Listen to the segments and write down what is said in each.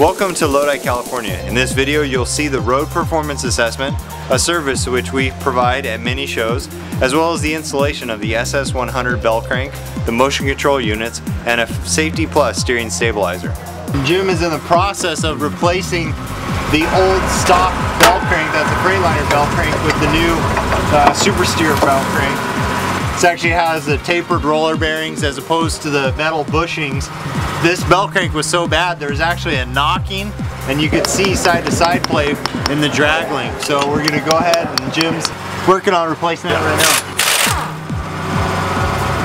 Welcome to Lodi, California. In this video you'll see the Road Performance Assessment, a service which we provide at many shows, as well as the installation of the SS100 bell crank, the motion control units, and a Safe-T-Plus steering stabilizer. Jim is in the process of replacing the old stock bell crank, that's a Freightliner bell crank, with the new uh, SuperSteer bell crank. This actually has the tapered roller bearings as opposed to the metal bushings. This bell crank was so bad there was actually a knocking and you could see side to side play in the drag link. So we're gonna go ahead and Jim's working on replacing that right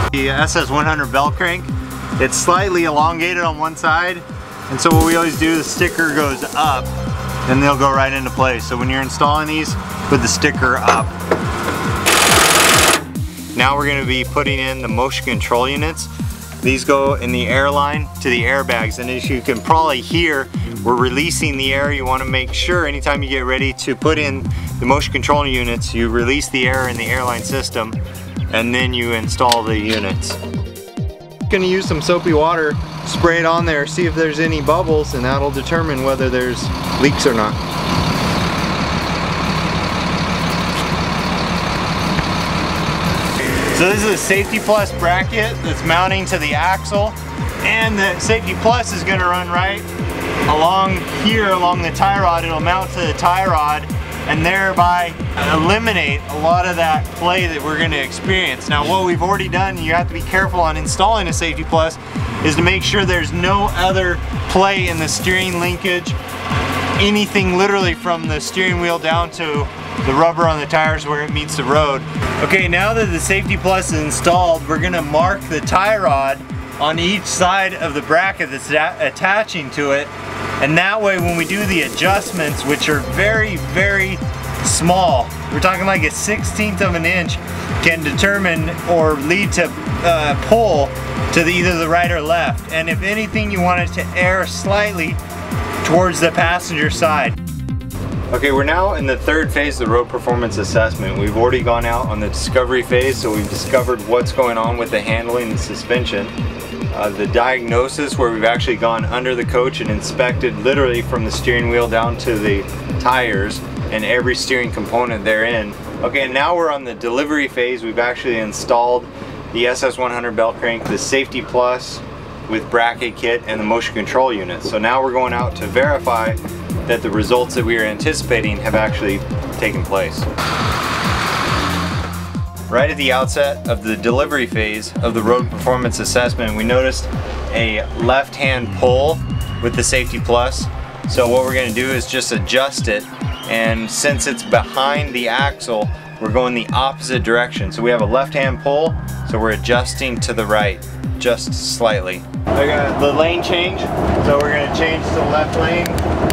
now. The SS100 bell crank, it's slightly elongated on one side and so what we always do, the sticker goes up and they'll go right into place. So when you're installing these, put the sticker up. Now we're going to be putting in the motion control units. These go in the airline to the airbags and as you can probably hear, we're releasing the air. You want to make sure anytime you get ready to put in the motion control units, you release the air in the airline system and then you install the units. Gonna use some soapy water, spray it on there, see if there's any bubbles and that'll determine whether there's leaks or not. So this is a Safe-T-Plus bracket that's mounting to the axle and the Safe-T-Plus is going to run right along here along the tie rod. It'll mount to the tie rod and thereby eliminate a lot of that play that we're going to experience. Now what we've already done, you have to be careful on installing a Safe-T-Plus, is to make sure there's no other play in the steering linkage, anything literally from the steering wheel down to the rubber on the tires where it meets the road. Okay, now that the Safe-T-Plus is installed, we're gonna mark the tie rod on each side of the bracket that's attaching to it. And that way when we do the adjustments, which are very, very small, we're talking like a 16th of an inch, can determine or lead to uh, pull to the, either the right or left. And if anything, you want it to err slightly towards the passenger side. Okay, we're now in the third phase of the road performance assessment. We've already gone out on the discovery phase, so we've discovered what's going on with the handling and suspension. Uh, the diagnosis, where we've actually gone under the coach and inspected literally from the steering wheel down to the tires and every steering component therein. Okay, now we're on the delivery phase. We've actually installed the SS100 bell crank, the Safe-T-Plus with bracket kit and the motion control unit. So now we're going out to verify that the results that we are anticipating have actually taken place. Right at the outset of the delivery phase of the road performance assessment, we noticed a left-hand pull with the Safe-T-Plus. So what we're gonna do is just adjust it, and since it's behind the axle, we're going the opposite direction. So we have a left-hand pull, so we're adjusting to the right, just slightly. They're gonna, the lane change, so we're gonna change to the left lane,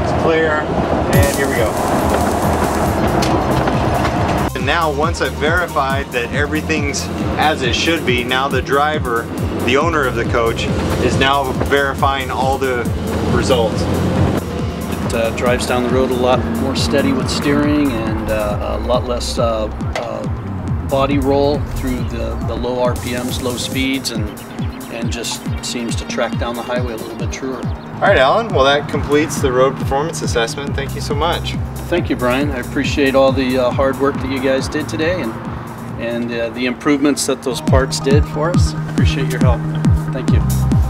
it's clear, and here we go. And now once I've verified that everything's as it should be, now the driver, the owner of the coach, is now verifying all the results. It uh, drives down the road a lot more steady with steering and uh, a lot less uh, uh body roll through the, the low RPMs, low speeds, and and just seems to track down the highway a little bit truer. All right, Alan. Well, that completes the road performance assessment. Thank you so much. Thank you, Brian. I appreciate all the uh, hard work that you guys did today and and uh, the improvements that those parts did for us. Appreciate your help. Thank you.